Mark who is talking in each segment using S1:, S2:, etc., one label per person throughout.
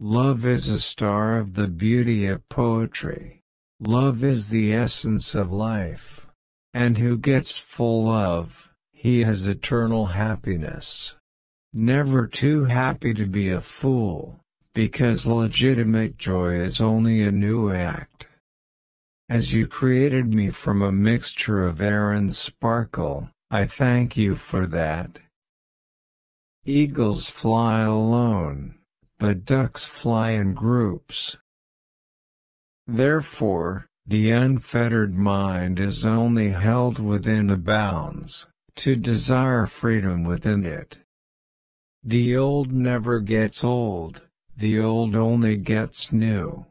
S1: Love is a star of the beauty of poetry. Love is the essence of life. And who gets full love, he has eternal happiness. Never too happy to be a fool, because legitimate joy is only a new act. As you created me from a mixture of air and sparkle, I thank you for that. Eagles fly alone, but ducks fly in groups. Therefore, the unfettered mind is only held within the bounds, to desire freedom within it. The old never gets old, the old only gets new.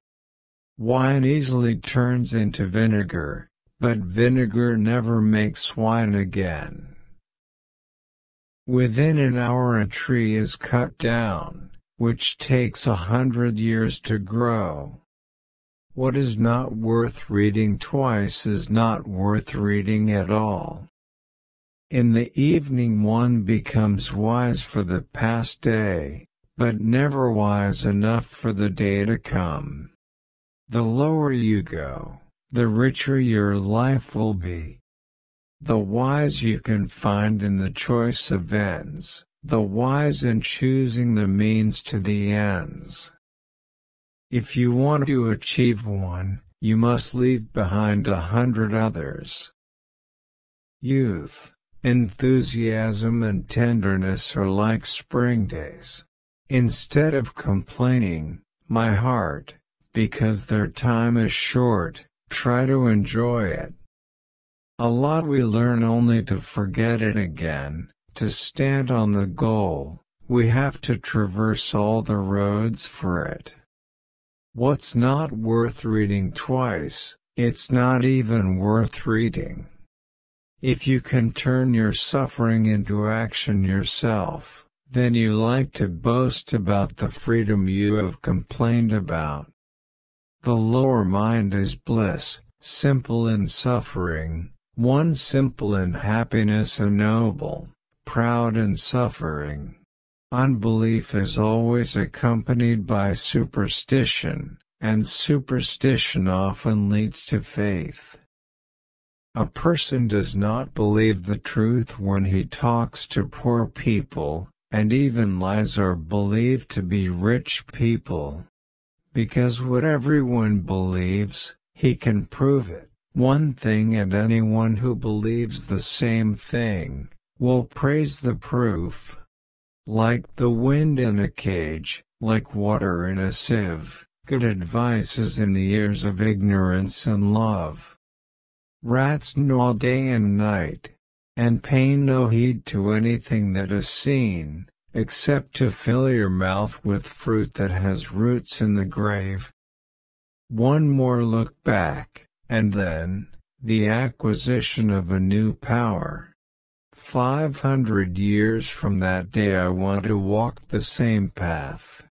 S1: Wine easily turns into vinegar, but vinegar never makes wine again. Within an hour a tree is cut down, which takes a hundred years to grow. What is not worth reading twice is not worth reading at all. In the evening one becomes wise for the past day, but never wise enough for the day to come. The lower you go, the richer your life will be. The wise you can find in the choice of ends, the wise in choosing the means to the ends. If you want to achieve one, you must leave behind a hundred others. Youth, enthusiasm and tenderness are like spring days. Instead of complaining, my heart, because their time is short, try to enjoy it. A lot we learn only to forget it again, to stand on the goal, we have to traverse all the roads for it. What's not worth reading twice, it's not even worth reading. If you can turn your suffering into action yourself, then you like to boast about the freedom you have complained about. The lower mind is bliss, simple in suffering, one simple in happiness and noble, proud and suffering. Unbelief is always accompanied by superstition, and superstition often leads to faith. A person does not believe the truth when he talks to poor people, and even lies are believed to be rich people. Because what everyone believes, he can prove it. One thing and anyone who believes the same thing, will praise the proof. Like the wind in a cage, like water in a sieve, good advice is in the ears of ignorance and love. Rats gnaw day and night, and pay no heed to anything that is seen, except to fill your mouth with fruit that has roots in the grave. One more look back, and then, the acquisition of a new power. Five hundred years from that day I want to walk the same path.